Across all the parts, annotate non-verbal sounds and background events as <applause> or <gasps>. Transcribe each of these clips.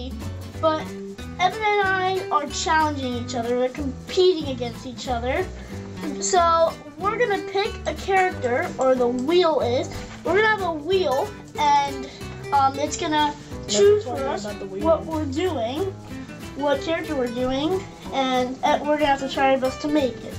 3D, but Evan and I are challenging each other. We're competing against each other. So we're gonna pick a character, or the wheel is. We're gonna have a wheel, and um, it's gonna choose for us about the wheel. what we're doing, what character we're doing, and uh, we're gonna have to try our best to make it.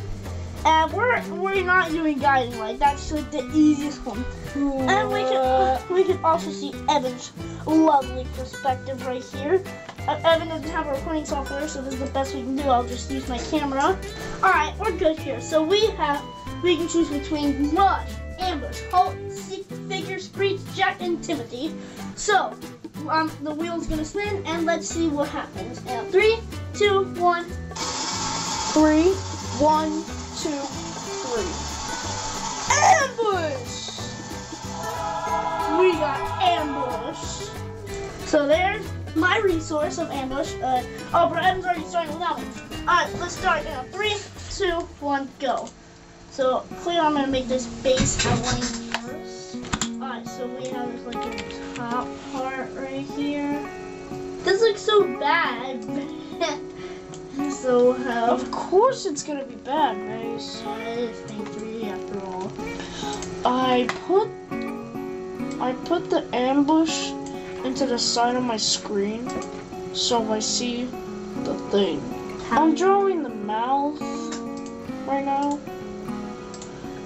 And we're we're not doing guiding light. That's like the easiest one. And we can we can also see Evan's lovely perspective right here. Uh, Evan doesn't have a recording software, so this is the best we can do. I'll just use my camera. All right, we're good here. So we have we can choose between Rush, Ambush, Halt, Seek, Figure, Screech, Jack, and Timothy. So um, the wheel's gonna spin, and let's see what happens. And three, two, one. Three, one, two, three. Ambush! We got ambush. So there's my resource of ambush. Uh, oh, but Evan's already starting without me. Alright, let's start now. Three, two, one, go. So clearly I'm gonna make this base outline first. Alright, so we have this like top part right here. This looks so bad. <laughs> so how Of course it's gonna be bad, thing three after all. I put I put the ambush into the side of my screen so I see the thing. I'm drawing the mouth right now.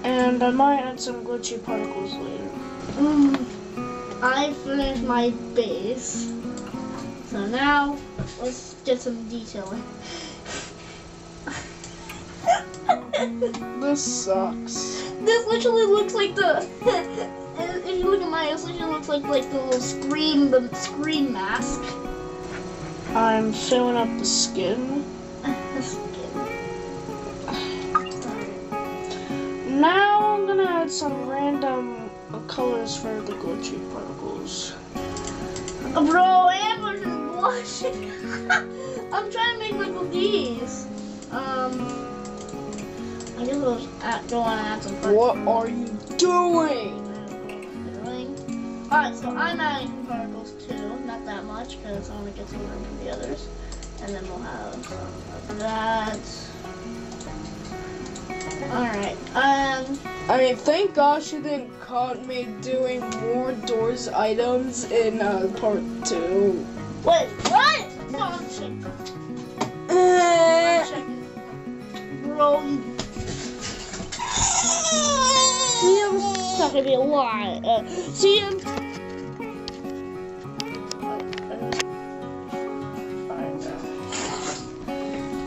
And I might add some glitchy particles later. Mm, I finished my base. So now let's get some detailing. <laughs> This sucks. This literally looks like the. <laughs> if you look at mine, this literally looks like like the little screen, the screen mask. I'm filling up the skin. <laughs> <sighs> Now I'm gonna add some random colors for the glitchy particles. Bro, <laughs> I'm trying to make like of these. Um, I guess I'll go on and add some. What are you doing? doing. Alright, so I'm adding particles too. Not that much because I want to get some room for the others. And then we'll have some of that. Alright, um, I mean, thank gosh you didn't caught me doing more doors items in uh, part two. Wait, what? No, I'm checking. I'm Eh. checking. Bro, you- CM's not gonna be a lie. Uh, CM.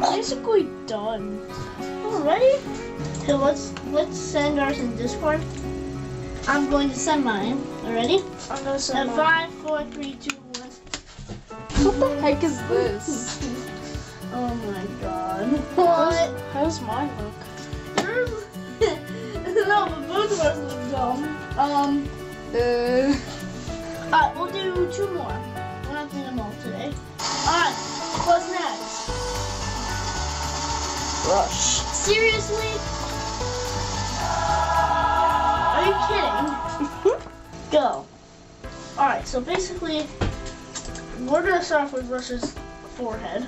Basically done. Already? So let's let's send ours in Discord. I'm going to send mine. Already? I'm gonna send At mine. five, four, three, two, one. What the heck is this? <laughs> Oh my god. How's, What? how's mine look? Yours? <laughs> no, but both of us look dumb. Um, Uh, alright, we'll do two more. We're not doing them all today. Alright, what's next? rush. Seriously? Are you kidding? <laughs> Go. Alright, so basically, we're gonna start off with Rush's forehead.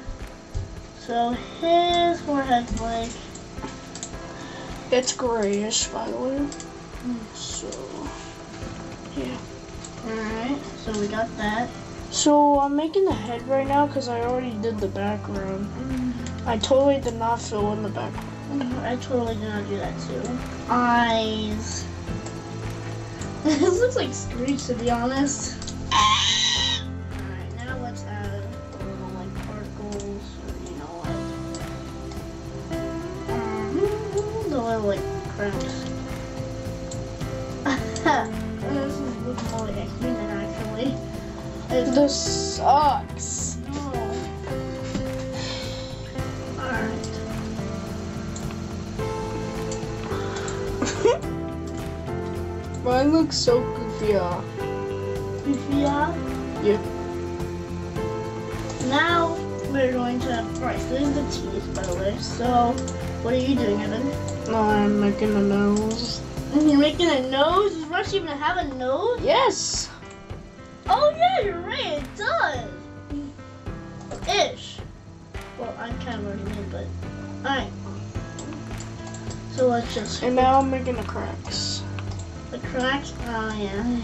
So his forehead's like, It's grayish, by the way. Mm, so, yeah. alright, so we got that. So I'm making the head right now because I already did the background. Mm-hmm. I totally did not fill in the background. Mm-hmm, I totally did not do that too. Eyes. <laughs> this looks like Screech to be honest. <laughs> this is looking more like a human actually. It's This sucks. no. Alright. Mine looks so goofy. Uh. Yeah. Yeah. Now we're going to. Alright, so this is the teeth, by the way. So What are you doing, Evan? I'm making a nose. You're making a nose? Does Rush even have a nose? Yes. Oh yeah, you're right, it does. Ish. Well, I'm kind of already did, but alright. So let's just And now I'm making the cracks. the cracks. Oh yeah.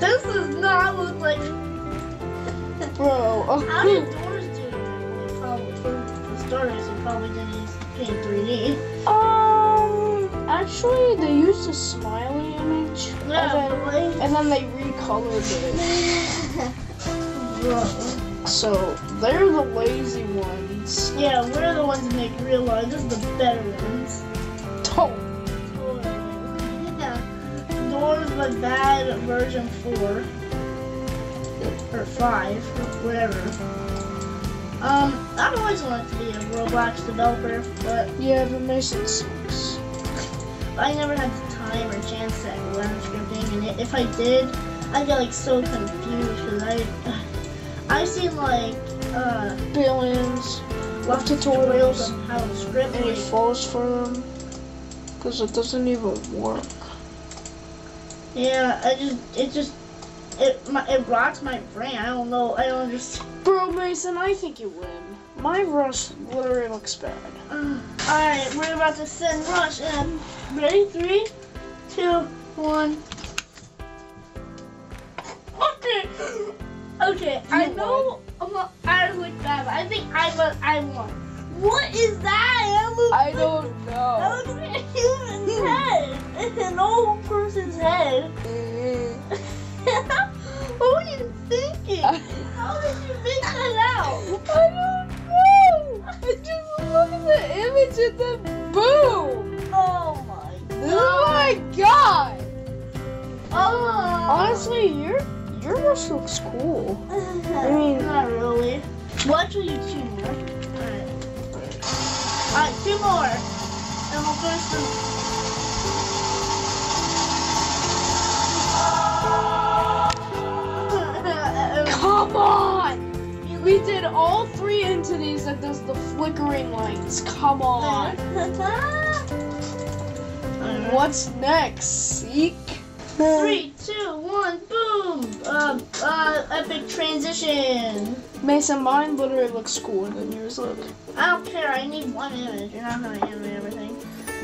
This does not look like. <laughs> Bro. How did doors do it? Well, Probably for starters, they probably didn't paint 3D. um. Actually, they used a smiley image. Yeah, and, then, and then they recolored it. <laughs> So they're the lazy ones. Yeah, we're the ones that make real life. This is the better ones. Oh. Yeah. Doors the bad version 4. Or 5. Whatever. Um, I've always wanted to be a Roblox developer, but Yeah, but sucks. I never had the time or chance to learn scripting. And if I did, I'd get like so confused because I, <sighs> I've seen like, uh, Billions. of tutorials. on how to script. And like, falls for them. Because it doesn't even work. Yeah, I just it just it my, it rots my brain. I don't know. I don't understand. Bro, Mason, I think you win. My rush literally looks bad. <sighs> All right, we're about to send Rush in. Ready? Three, two, one. Okay. Okay. I You know I'm not, I bad, but I think I but I won. What is that? I don't know. That looks like a human's head. It's an old person's head. Mm-hmm. <laughs> what were you thinking? How did you make that out? <laughs> I don't know. I just look at the image and then Honestly, your your rush looks cool. I <laughs> mean- not really. Well, actually, you two more. Alright. Alright, two more. And we'll finish the. <laughs> Come on. We did all three entities that does the flickering lights. Come on. <laughs> What's next? Seek. Three, two, one, boom! Uh, uh, epic transition. Mason, mine literally looks cooler than yours look. I don't care. I need one image. You're not gonna animate everything.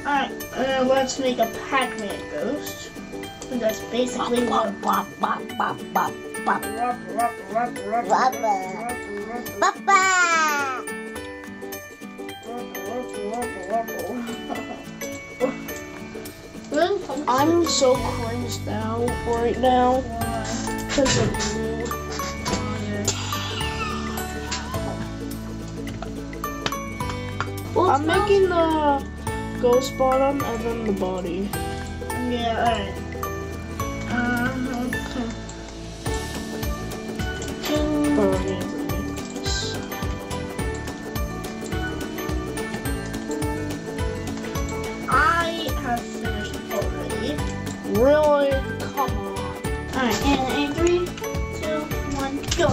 Alright, uh, let's make a Pac-Man ghost. That's basically what. I'm so cringed out right now because of you. I'm making the ghost bottom and then the body. Yeah, alright. Really? Come on. Alright, and in three, two, one, go.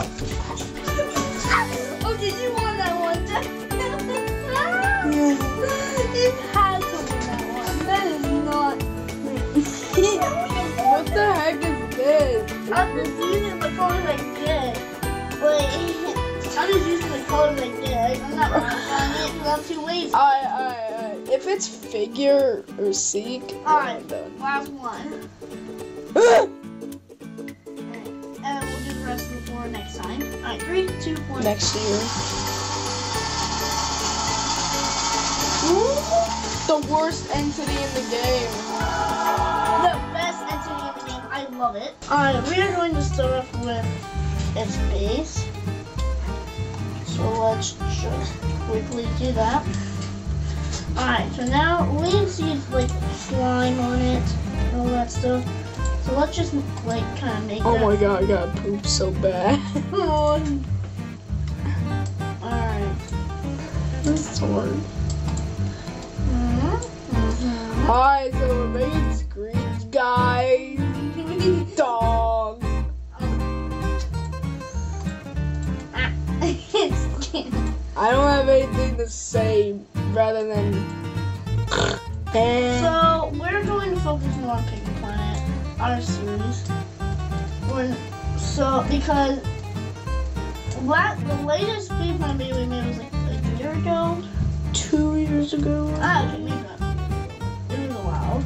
oh, did you want that one? <laughs> you had to win that one. That is not. <laughs> What the heck is this? I'm just using the colors like get. Wait, <laughs> I'm just using the colors I get. I'm not working on it because I'm too lazy. I, I, I, if it's figure or seek, Alright. done. Um, last one. <gasps> Alright, and we'll do the rest of the floor next time. Alright, three, two, one. Next year. The worst entity in the game. The best entity in the game. I love it. Alright, we are going to start off with its base. So let's just quickly do that. Alright, so now Leaves used like slime on it and all that stuff. So let's just like kind of make Oh my god, I got poop so bad. <laughs> Alright. This hard. Mm-hmm. Alright, so we're making screens, guys. Dog. <laughs> I don't have anything to say. Rather than. And So we're going to focus more on Piggy Planet, our series. We're, so because la- the latest Piggy Planet video we made was like a year ago. two years ago. Ah, okay, maybe not. It was a while.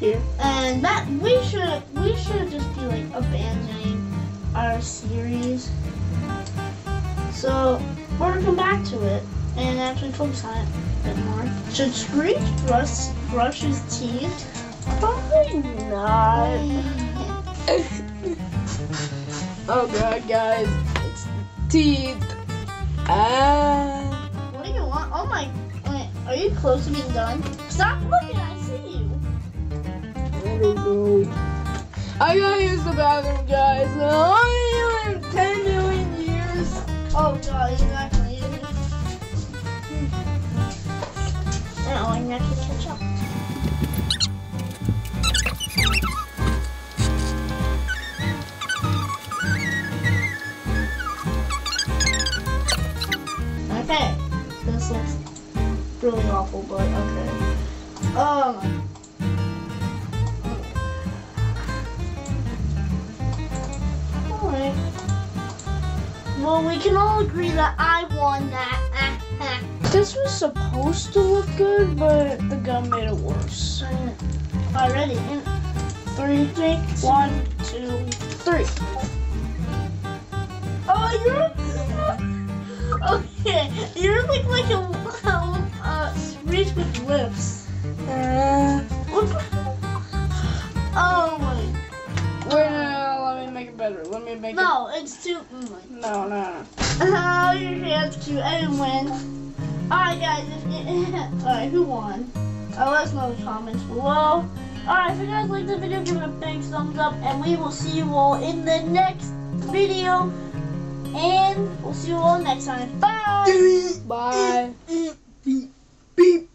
Here. And that we should we should just be like abandoning our series. So we're gonna come back to it and actually focus on it a bit more. Should Screech brush brush his teeth? Probably not. <laughs> oh god, guys, it's teeth. Ah. What do you want? Oh my! Wait, are you close to being done? Stop looking! I see you. I don't know. I gotta use the bathroom, guys. Only Well, we can all agree that I won that. <laughs> This was supposed to look good, but the gum made it worse. Already. Three, one, two, three. Oh, you're. <laughs> Okay, you look like a <laughs> um, uh, with lips. Uh, Oh better. Let me make No, it's too. Oh my. it. No, no, no. <laughs> Oh, your hands cute. I didn't win. Alright, guys. <laughs> Alright, who won? Oh, let us know in the comments below. Alright, if you guys like the video, give it a big thumbs up. And we will see you all in the next video. And we'll see you all next time. Bye! Bye. Beep.